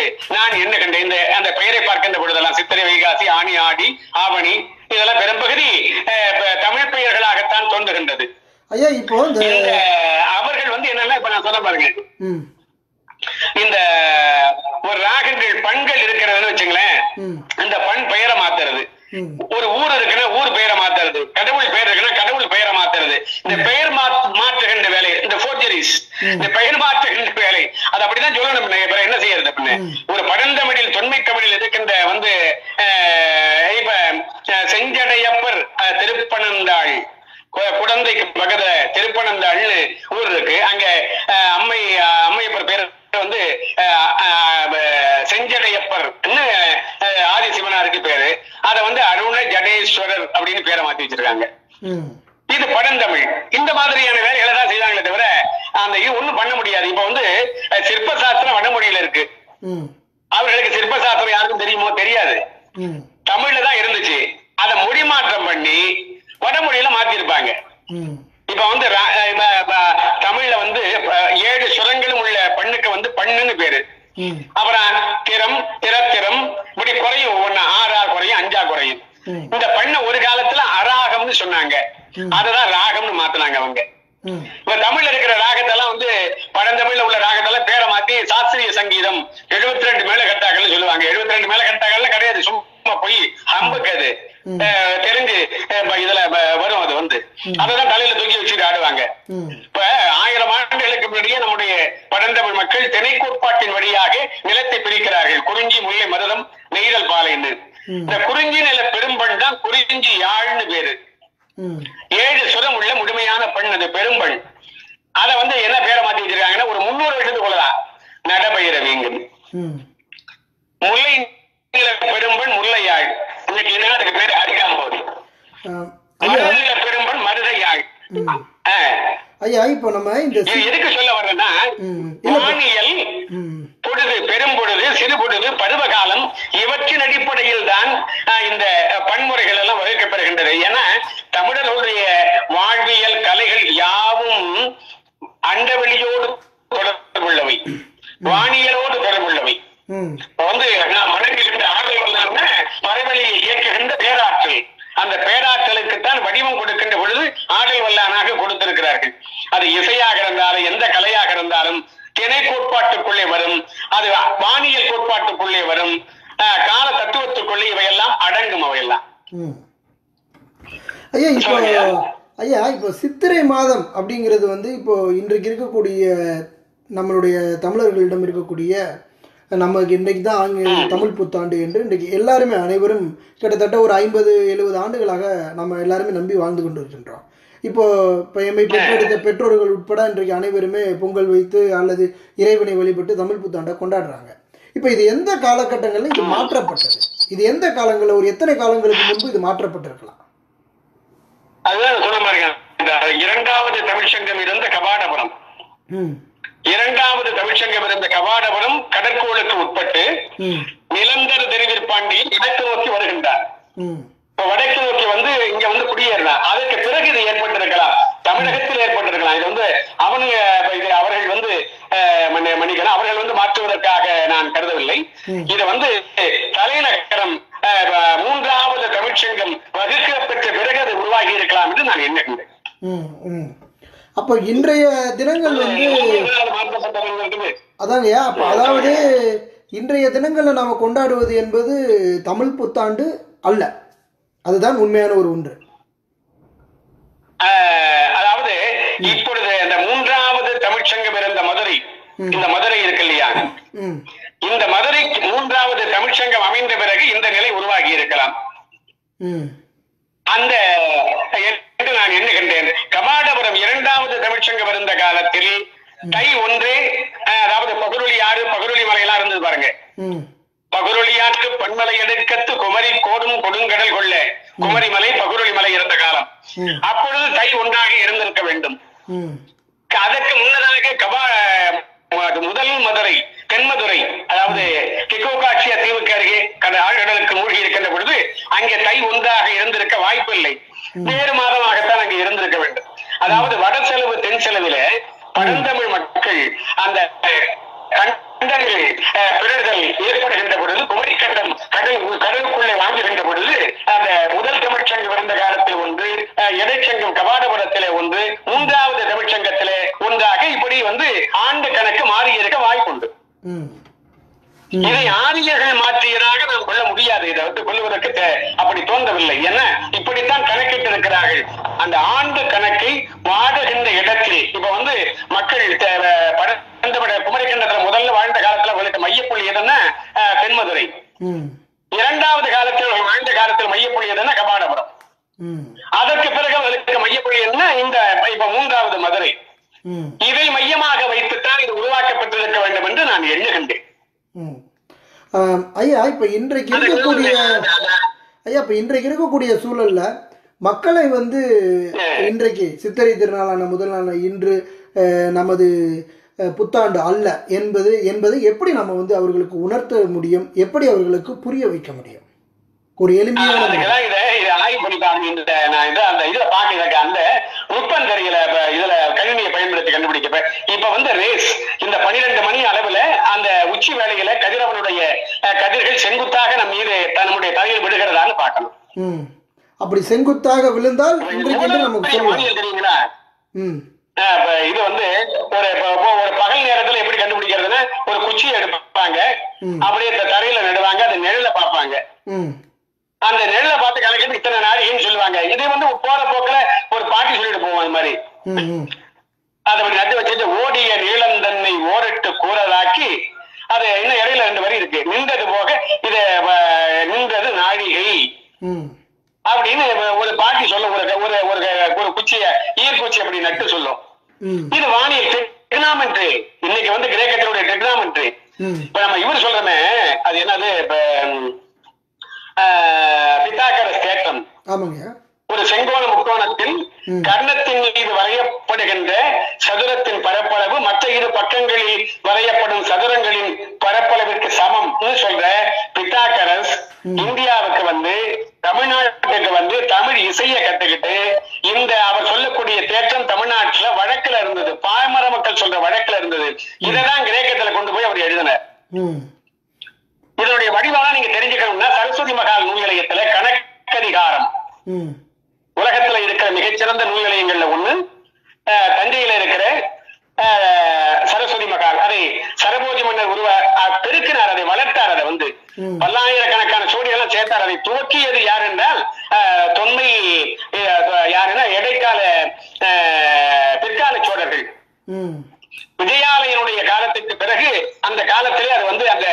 B: நான் எண்ணுகின்றேன் இந்த அந்த பெயரை பார்க்கின்ற பொழுதெல்லாம் சித்திரை வைகாசி ஆணி ஆடி ஆவணி இதெல்லாம் பெரும்பகுதி தமிழ் பெயர்களாகத்தான் தோன்றுகின்றது.
A: ஐயா இப்போ
B: அவர்கள் வந்து என்னன்னா இப்ப நான் சொல்ல பாருங்க. இந்த ஒரு ராகங்கள் பண்கள் இருக்கிறதுன்னு வச்சுங்களேன் அந்த பண் பெயரை மாத்துறது. ஒரு ஊர் இருக்குன்னா ஊர் பெயரை மாத்துறது. கடவுள் பெயர் இருக்குன்னா கடவுள் பெயரை மாத்துறது. இந்த பெயர் மாற்றுகின்ற வேலை இந்த ஃபோர்ஜரிஸ் இந்த பெயர் மாற்றுகின்ற வேலை அது அப்படிதான் சொல்லணும் என்ன செய்யறது
A: ம்.
B: ஒரு பழந்தமிழில் தொன்மை தமிழில் இருக்கின்ற வந்து இப்ப செஞ்சடையப்பர் திருப்பனந்தாள். கு- குடந்தைக்கு பக்கத்துல திருப்பனந்தாள்னு ஊர் இருக்கு. அங்க அம்மை அம்மையப்பர் பேர் வந்து செஞ்சடையப்பர் ஆதி சிவனாருக்கு பேரு. அத வந்து அருண ஜடேஸ்வரர் அப்படின்னு பேரை மாத்தி வச்சிருக்காங்க. இது பழந்தமிழ். இந்த மாதிரியான வேலைகளை தான் செய்வாங்களே தவிர அந்த இது ஒண்ணும் பண்ண முடியாது. இப்ப வந்து சிற்ப சாஸ்திரம் வடமொழியில இருக்கு. அவர்களுக்கு சிற்ப சாஸ்திரம் யாருக்கும் தெரியுமோ தெரியாது. தமிழ்ல தான் இருந்துச்சு. அதை மொழி மாற்றம் பண்ணி வடமொழியில மாத்திருப்பாங்க. இப்ப வந்து தமிழ்ல வந்து ஏழு சுரங்களும் உள்ள பண்ணுக்கு வந்து பண்ணுன்னு பேரு. அப்புறம் திறம் திறத்திறம் இப்படி குறையும் ஒவ்வொன்னு. ஆறா குறையும் அஞ்சா குறையும். இந்த பண்ண ஒரு காலத்துல அராகம்னு சொன்னாங்க. அததான் ராகம்னு மாத்துனாங்க அவங்க. இப்ப தமிழ்ல இருக்கிற ராகத்தெல்லாம் வந்து பழந்தமிழ்ல உள்ள ராகத்தெல்லாம் பேரை மாத்தி சாஸ்திரிய சங்கீதம் 72 ரெண்டு மேல கட்டாக்கள்னு சொல்லுவாங்க. 72 ரெண்டு மேல கட்டாக்கள்லாம் கிடையாது. சும்மா போய் அது. அஹ், தெரிஞ்சு இதுல வரும் அது வந்து. அததான் தலையில தூக்கி வச்சுட்டு ஆடுவாங்க. இப்ப ஆயிரம் ஆண்டுகளுக்கு முன்னாடியே நம்முடைய பழந்தமிழ் மக்கள் திணை கோட்பாட்டின் வழியாக நிலத்தை பிரிக்கிறார்கள். குறிஞ்சி முல்லை மருதம் நெய்தல் பாலைன்னு. இந்த குறிஞ்சி நில பெரும்பண் தான் குறிஞ்சி யாழ்னு பேரு. ஏழு சுரம் உள்ள முழுமையான பெண் அது பெரும்பண். அத வந்து என்ன பேரை மாத்தி வச்சிருக்காங்கன்னா ஒரு முன்னூறு வருஷத்துக்குள்ளதான் நடபயிரவிங்க
A: ம்.
B: முல்லை நில பெரும்பண் முல்லையாழ் இன்னைக்கு என்ன அதுக்கு பேரு அரிகாம்போது மருத
A: ம்.
B: ஆஹ்.
A: ஐயா இப்போ நம்ம இந்த
B: எதுக்கு சொல்ல வர்றேன்னா வானியல் பொழுது பெரும்பொழுது சிறு பொழுது பருவகாலம் இவற்றை ஆஹ், இந்த அஹ், பன்முறைகள் எல்லாம் வகுக்கப்பெறுகின்றது ஏன்னா தமிழர்களுடைய வாழ்வியல் கலைகள் யாவும் அண்டவெளியோடு தொடர்புள்ளவை. வானியலோடு தொடர்புள்ளவை. வந்து நான் வணங்குகின்ற ஆற்றல் வந்தாருன்னா மறைவழியை இயக்குகின்ற பேராற்றல். அந்த பேராற்றலுக்கு தான் வடிவம் கொடுக்கின்ற பொழுது ஆடல் வல்லானாக கொடுத்திருக்கிறார்கள். அது இசையாக இருந்தாலும் எந்த கலையாக இருந்தாலும் திணை கோட்பாட்டுக்குள்ளே வரும் அது வானியல் கோட்பாட்டுக்குள்ளே வரும் கால தத்துவத்துக்குள்ளே இவையெல்லாம் அடங்கும் அவையெல்லாம்.
A: ஐயா இப்போ. ஐயா இப்போ சித்திரை மாதம் அப்படிங்கிறது வந்து இப்போ இன்றைக்கு இருக்கக்கூடிய நம்மளுடைய தமிழர்களிடம் இருக்கக்கூடிய நமக்கு இன்றைக்கு தான் ஆங்கில தமிழ் புத்தாண்டு என்று இன்றைக்கு எல்லாருமே அனைவரும் கிட்டத்தட்ட ஒரு ஐம்பது எழுபது ஆண்டுகளாக நம்ம எல்லாருமே நம்பி வாழ்ந்து கொண்டு இருக்கின்றோம் இப்போ இப்போ எம்மை பெற்றெடுத்த பெற்றோர்கள் உட்பட இன்றைக்கு அனைவருமே பொங்கல் வைத்து அல்லது இறைவனை வழிபட்டு தமிழ் புத்தாண்டை கொண்டாடுறாங்க. இப்போ இது எந்த காலகட்டங்களில் இது மாற்றப்பட்டது? இது எந்த காலங்களில் ஒரு எத்தனை காலங்களுக்கு முன்பு இது மாற்றப்பட்டிருக்கலாம்?
B: அதுதான் நான் சொன்ன இந்த இரண்டாவது தமிழ்ச்சங்கம் இருந்த கபாடபுரம். இரண்டாவது தமிழ்ச்சங்கம் இருந்த கபாடபுரம் கடற்கோளுக்கு உட்பட்டு நிலந்தர் தெரிவிற்பாண்டி வடக்கு நோக்கி வருகின்றார். இப்ப வடக்கு நோக்கி வந்து இங்க வந்து குடியேறினார் அதற்கு பிறகு இது ஏற்பட்டிருக்கலாம். தமிழகத்தில் ஏற்பட்டிருக்கலாம். இது வந்து அவனுங்க இது அவர்கள் வந்து மன்னிக்கணும் அவர்கள் வந்து மாற்றுவதற்காக நான் கருதவில்லை. இது வந்து தலைநகரம் மூன்றாவது தமிழ்ச்சங்கம் வகுக்கப்பெற்ற பிறகு அது உருவாகி இருக்கலாம் என்று நான் எண்ணுகின்றேன்.
A: அப்போ இன்றைய தினங்கள் வந்து அதாங்கய்யா அப்போ அதாவது இன்றைய தினங்களில் நாம் கொண்டாடுவது என்பது தமிழ் புத்தாண்டு அல்ல. அதுதான் உண்மையான ஒரு ஒன்று.
B: அதாவது இப்பொழுது இந்த மூன்றாவது தமிழ்ச்சங்கம் இருந்த மதுரை இந்த மதுரை இருக்கு இல்லையா? இந்த மதுரைக்கு மூன்றாவது தமிழ்ச்சங்கம் அமைந்த பிறகு இந்த நிலை உருவாகி இருக்கலாம். அந்த என்று நான் எண்ணுகின்றேன் கமாடபுரம் இரண்டாவது தமிழ்ச்சங்கம் இருந்த காலத்தில் தை ஒன்று அதாவது பகுருளி ஆறு பகுருளி மலையெல்லாம் இருந்தது பாருங்க. பகுருளியாற்று பன்மலை எடுக்கத்து குமரி கோடும் கொடுங்கடல் கொள்ள. குமரி மலை பகுருளி மலை இருந்த காலம். அப்பொழுது தை ஒன்றாக இருந்திருக்க வேண்டும். அதற்கு முன்னதாக கபா முதல் மதுரை. தென்மதுரை அதாவது கிகோகாட்சியா தீவுக்கு அருகே கடை ஆழ்கடலுக்கு மூழ்கி இருக்கின்ற பொழுது அங்கே தை ஒன்றாக இருந்திருக்க வாய்ப்பில்லை வேறு மாதமாகத்தான் அங்கே இருந்திருக்க வேண்டும். அதாவது வட செலவு தென் செலவில பழந்தமிழ் மக்கள் அந்த கண்டங்கள் பிறர்கள் ஏற்படுகின்ற பொழுது குமரிக்கண்டம் கடல் கடலுக்குள்ளே வாங்குகின்ற பொழுது அந்த முதல் தமிழ்ச்சங்கம் இருந்த காலத்தில் ஒன்று இடைச்சங்கம் கபாடபுரத்திலே ஒன்று மூன்றாவது தமிழ்ச்சங்கத்திலே ஒன்றாக இப்படி வந்து ஆண்டு கணக்கு மாறி இருக்க வாய்ப்புண்டு. இதை ஆரியர்கள் மாற்றியதாக நாம் கொள்ள முடியாது. இதை வந்து கொள்வதற்கு தே- அப்படி தோன்றவில்லை. ஏன்னா இப்படித்தான் கணக்கிட்டு இருக்கிறார்கள் அந்த ஆண்டு கணக்கை வாடுகின்ற இடத்தில் இப்ப வந்து மக்கள் குமரிக்கண்டத்துல முதல்ல வாழ்ந்த காலத்துல அவர்களுக்கு மையப்புள்ளி எதுன்னா தென்மதுரை.
A: ம்.
B: இரண்டாவது காலத்தில் வாழ்ந்த காலத்தில் மையப்புள்ளி எதுன்னா கபாடபுரம்.
A: ம்.
B: அதற்கு பிறகு அவர்களுக்கு மையப்புள்ளி என்ன இந்த இப்ப மூன்றாவது மதுரை. இதை மையமாக வைத்துத்தான் இது உருவாக்கப்பட்டிருக்க வேண்டும் என்று நான் எண்ணுகின்றேன்.
A: ஐயா இப்போ இன்றைக்கு இருக்கக்கூடிய ஐயா இப்போ இன்றைக்கு இருக்கக்கூடிய சூழல்ல மக்களை வந்து இன்றைக்கு சித்திரை திருநாளான முதல் நாளான இன்று நமது புத்தாண்டு அல்ல என்பது என்பது எப்படி நம்ம வந்து அவர்களுக்கு உணர்த்த முடியும்? எப்படி அவர்களுக்கு புரிய வைக்க முடியும்? ஒரு எளிமையான
B: இதை ஆய்வு பண்ணி பாருங்க. நான் இதை அந்த இதுல பாக்க எனக்கு அந்த நுட்பம் தெரியல. இதுல கணினியை பயன்படுத்தி கண்டுபிடிக்க இப்ப வந்து ரேஸ் இந்த பனிரெண்டு மணி அளவுல அந்த உச்சி வேளையில கதிரவனுடைய கதிர்கள் செங்குத்தாக நம் மீது நம்முடைய தலையில் விடுகிறதான்னு பார்க்கணும்.
A: அப்படி செங்குத்தாக விழுந்தால்
B: தெரியுங்களா? இது வந்து ஒரு ஒரு பகல் நேரத்துல எப்படி கண்டுபிடிக்கிறதுன்னா ஒரு குச்சியை எடுப்பாங்க. அப்படியே இந்த தரையில நடுவாங்க அந்த நிழல பார்ப்பாங்க. அந்த நெல்லை பார்த்து கணக்கிட்டு இத்தனை நாளைக்குன்னு சொல்லுவாங்க. இதே வந்து போற போக்குல ஒரு பாட்டி சொல்லிட்டு போவோம் அது மாதிரி. அதை அப்படி நட்டு வச்சுட்டு ஓடிய நீளம் தன்னை ஓரட்டு கூறலாக்கி அது இன்னும் இடையில ரெண்டு வரி இருக்கு. நின்றது போக இத நின்றது நாழிகை. அப்படின்னு ஒரு பாட்டி சொல்ல ஒரு ஒரு ஒரு ஒரு குச்சிய ஈர்க்குச்சி அப்படி நட்டு சொல்லும். இது வானியல் டெக்னாமெட்ரி இன்னைக்கு வந்து கிரேக்கத்தினுடைய டெக்னாமெட்ரி
A: ம்.
B: இப்ப நம்ம இவர் சொல்றோமே அது என்னது இப்ப பித்தாக்கரஸ் தேட்டம்
A: ஆமாங்க.
B: ஒரு செங்கோண முக்கோணத்தில். கர்ணத்தின் மீது வரையப்படுகின்ற சதுரத்தின் பரப்பளவு மற்ற இரு பக்கங்களில் வரையப்படும் சதுரங்களின் பரப்பளவிற்கு சமம். சொல்ற? பித்தாகரஸ் இந்தியாவுக்கு வந்து தமிழ்நாட்டுக்கு வந்து தமிழ் இசையை கத்துக்கிட்டு இந்த அவர் சொல்லக்கூடிய தேற்றம் தமிழ்நாட்டுல வழக்குல இருந்தது. பாமர மக்கள் சொல்ற வழக்குல இருந்தது. இதைதான் கிரேக்கத்துல கொண்டு போய் அவர் எழுதினார். இதனுடைய வடிவெல்லாம் நீங்க தெரிஞ்சுக்கணும்னா சரஸ்வதி மகால் நூல் நிலையத்துல கணக்கதிகாரம் உலகத்துல இருக்கிற மிகச்சிறந்த நூல் நிலையங்கள்ல ஒண்ணு தஞ்சையில இருக்கிற சரஸ்வதி மகால். அதை சரபோஜி மன்னர் உருவ பெருக்கினார் அதை வளர்த்தார் அதை வந்து. பல்லாயிரக்கணக்கான சோடியெல்லாம் சேர்த்தார். அதை துவக்கியது யார் என்றால் தொன்மை யாருன்னா இடைக்கால பிற்கால சோழர்கள். விஜயாலயனுடைய காலத்துக்கு பிறகு அந்த காலத்திலே அது வந்து அந்த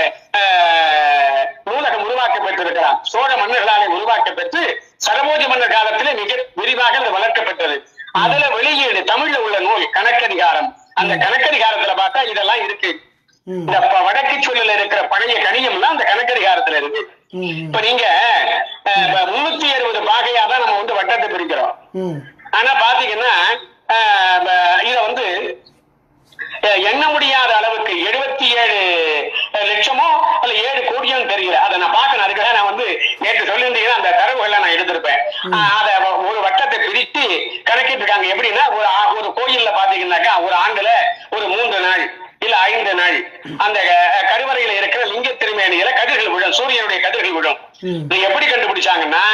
B: நூலகம் உருவாக்கப்பட்டிருக்கலாம் சோழ மன்னர்களாலே உருவாக்கப்பெற்று சரபோஜ மன்னர் காலத்திலே மிக விரிவாக அது வளர்க்கப்பட்டது. அதுல வெளியீடு தமிழ்ல உள்ள நூல் கணக்கதிகாரம். அந்த கணக்கதிகாரத்துல பார்த்தா இதெல்லாம் இருக்கு. இந்த வடக்கு சொல்லில் இருக்கிற பழைய கணியம்லாம் அந்த கணக்கதிகாரத்துல இருக்கு. இப்ப நீங்க முன்னூத்தி அறுபது பாகையா தான் நம்ம வந்து வட்டத்தை பிரிக்கிறோம். ஆனா பாத்தீங்கன்னா இத வந்து எண்ண முடியாத அளவுக்கு எழுபத்தி ஏழு லட்சமோ அல்ல ஏழு கோடியோன்னு தெரியல. அதை நான் பார்க்கணும். அதுக்காக நான் வந்து நேற்று சொல்லியிருந்தீங்கன்னா அந்த தரவுகளை நான் எடுத்திருப்பேன். அத ஒரு வட்டத்தை பிரித்து கணக்கிட்டு இருக்காங்க எப்படின்னா ஒரு ஒரு கோயில்ல பாத்தீங்கன்னாக்கா ஒரு ஆண்டுல ஒரு மூன்று நாள் இல்ல ஐந்து நாள். அந்த கருவறையில இருக்கிற லிங்க திருமேனியில கதிர்கள் விழும். சூரியனுடைய கதிர்கள் விழும். எப்படி கண்டுபிடிச்சாங்கன்னா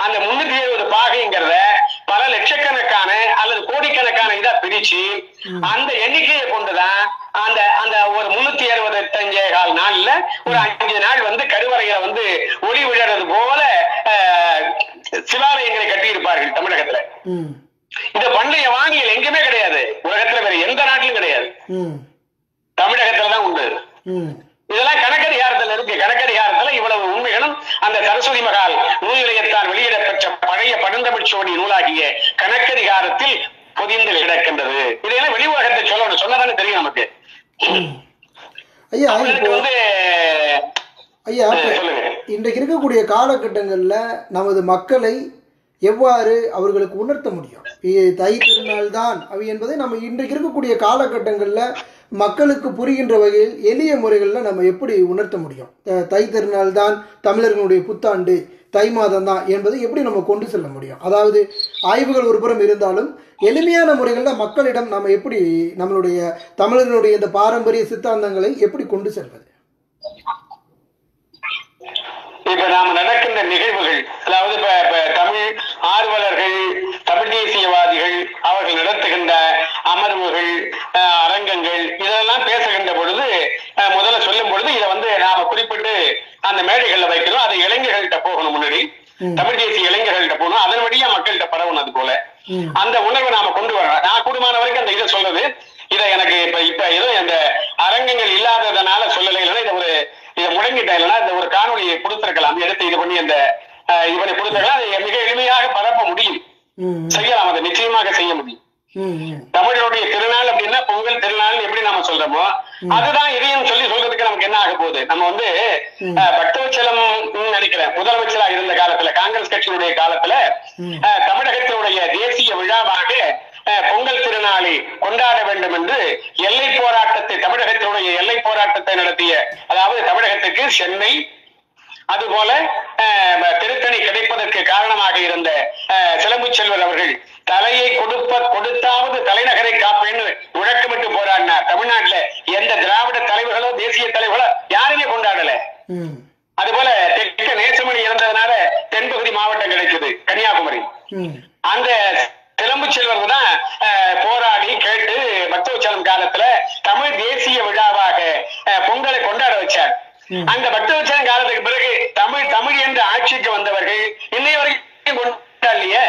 B: அந்த முன்னூத்தி எழுபது பாகைங்கிறத பல லட்சக்கணக்கான அல்லது கோடிக்கணக்கான இதா பிரிச்சு அந்த எண்ணிக்கையை கொண்டுதான் அந்த அந்த ஒரு முன்னூத்தி அறுபத்தஞ்சே கால் நாள்ல ஒரு அஞ்சு நாள் வந்து கருவறையில வந்து ஒளி விழறது போல அஹ், சிவாலயங்களை கட்டியிருப்பார்கள் தமிழகத்துல
A: ம்
B: இந்த பண்டைய வாங்கியல் எங்குமே கிடையாது உலகத்துல வேற எந்த நாட்டிலும் கிடையாது
A: ம்
B: தமிழகத்துல தான் உண்டு
A: ம்
B: இதெல்லாம் கணக்கதிகாரத்துல இருக்கு கணக்கதிகாரத்துல இவ்வளவு உண்மைகளும் அந்த சரஸ்வதி மகால் நூல் நிலையத்தால் வெளியிடப்பெற்ற பழைய பழந்தமிழ் சுவடி நூலாகிய கணக்கதிகாரத்தில் பொதிந்து கிடக்கின்றது இதையெல்லாம் வெளி உலகத்தை சொல்லணும் சொன்னதானே தெரியும் நமக்கு
A: ஐயா
B: அவங்களுக்கு
A: இப்போ
B: வந்து
A: ஐயா இப்ப
B: சொல்லுங்க
A: இன்றைக்கு இருக்கக்கூடிய காலகட்டங்களில் நமது மக்களை எவ்வாறு அவர்களுக்கு உணர்த்த முடியும்? தை திருநாள் தான் அவை என்பதை நம்ம இன்றைக்கு இருக்கக்கூடிய காலகட்டங்களில் மக்களுக்கு புரிகின்ற வகையில் எளிய முறைகளில் நம்ம எப்படி உணர்த்த முடியும்? தை திருநாள் தான் தமிழர்களுடைய புத்தாண்டு தை மாதம் தான் என்பதை எப்படி நம்ம கொண்டு செல்ல முடியும்? அதாவது ஆய்வுகள் ஒரு புறம் இருந்தாலும் எளிமையான முறைகளில் மக்களிடம் நம்ம எப்படி நம்மளுடைய தமிழர்களுடைய இந்த பாரம்பரிய சித்தாந்தங்களை எப்படி கொண்டு செல்வது?
B: இப்ப நாம நடக்கின்ற நிகழ்வுகள் அதாவது இப்ப இப்ப தமிழ் ஆர்வலர்கள் தமிழ் தேசியவாதிகள் அவர்கள் நடத்துகின்ற அமர்வுகள் அரங்கங்கள் இதெல்லாம் பேசுகின்ற பொழுது முதல்ல சொல்லும் பொழுது இதை வந்து நாம குறிப்பிட்டு அந்த மேடைகள்ல வைக்கிறோம். அது இளைஞர்கள்ட்ட போகணும் முன்னாடி. தமிழ் தேசிய இளைஞர்கள்ட்ட போகணும். அதன் வழியா மக்கள்கிட்ட பரவணும் அது போல. அந்த உணர்வை நாம கொண்டு வரணும். நான் கூடுமான வரைக்கும் அந்த இதை சொல்றது. இதை எனக்கு இப்ப இப்ப எதுவும் அந்த அரங்கங்கள் இல்லாததுனால சொல்லலை. இல்லைன்னா இதை ஒரு இதை முடங்கிட்டேன் இல்லைன்னா இந்த ஒரு காணொலியை கொடுத்திருக்கலாம். எடுத்து இது பண்ணி அந்த இவனை கொடுத்திருக்கலாம். அதை மிக எளிமையாக பரப்ப முடியும். செய்யலாம். அதை நிச்சயமாக செய்ய முடியும். தமிழருடைய திருநாள் அப்படின்னா பொங்கல் திருநாள் எப்படி நாம சொல்றோமோ அதுதான் இதையும் சொல்லி சொல்றதுக்கு நமக்கு என்ன ஆக போகுது? நம்ம வந்து பக்தவச்சலம் நினைக்கிறேன். முதலமைச்சரா இருந்த காலத்துல காங்கிரஸ் கட்சியினுடைய காலத்துல தமிழகத்தினுடைய தேசிய விழாவாக பொங்கல் திருநாளை கொண்டாட வேண்டும் என்று எல்லை போராட்டத்தை தமிழகத்தினுடைய எல்லை போராட்டத்தை நடத்திய அதாவது தமிழகத்துக்கு சென்னை அதுபோல திருத்தணி கிடைப்பதற்கு காரணமாக இருந்த சிலம்பு செல்வர் அவர்கள் தலையை கொடுப்ப கொடுத்தாவது தலைநகரை காப்பேன்னு முழக்கமிட்டு போராடினார் தமிழ்நாட்டுல எந்த திராவிட தலைவர்களோ தேசிய தலைவர்களோ யாருமே கொண்டாடல. அதுபோல தெற்க நேசமணி இறந்ததுனால தென்பகுதி மாவட்டம் கிடைச்சது கன்னியாகுமரி. அந்த சிலம்பு செல்வர் தான் போராடி கேட்டு பக்தவச்சலம் காலத்துல தமிழ் தேசிய விழாவாக பொங்கலை கொண்டாட வச்சார். அந்த பக்தவச்சலம் காலத்துக்கு பிறகு தமிழ் தமிழ் என்று ஆட்சிக்கு வந்தவர்கள் இன்னை வரைக்கும் கொண்டாடலையே?